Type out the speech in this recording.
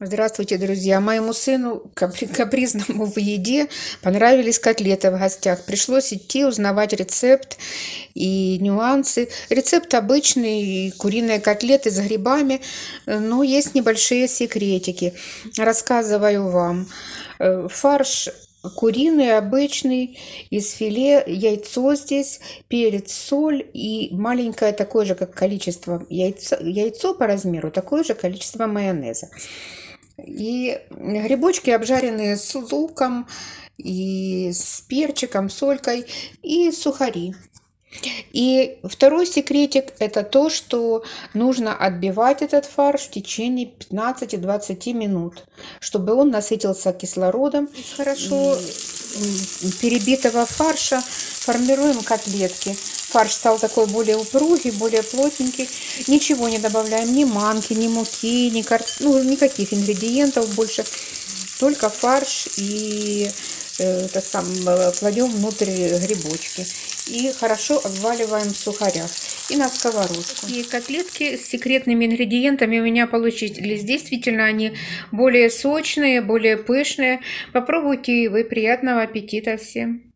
Здравствуйте, друзья! Моему сыну, капризному в еде, понравились котлеты в гостях. Пришлось идти узнавать рецепт и нюансы. Рецепт обычный, куриные котлеты с грибами, но есть небольшие секретики. Рассказываю вам. Э, фарш куриный обычный из филе, яйцо здесь, перец, соль и маленькое такое же как количество яйцо, яйцо по размеру, такое же количество майонеза. И грибочки обжаренные с луком и с перчиком, солькой и сухари. И второй секретик – это то, что нужно отбивать этот фарш в течение 15-20 минут, чтобы он насытился кислородом. Из хорошо перебитого фарша формируем котлетки. Фарш стал такой более упругий, более плотненький. Ничего не добавляем, ни манки, ни муки, ни кар... ну, никаких ингредиентов больше. Только фарш и это сам, э, кладем внутрь грибочки. И хорошо обваливаем в сухарях. И на сковородку. И котлетки с секретными ингредиентами у меня получились. Действительно, они более сочные, более пышные. Попробуйте и вы. Приятного аппетита всем!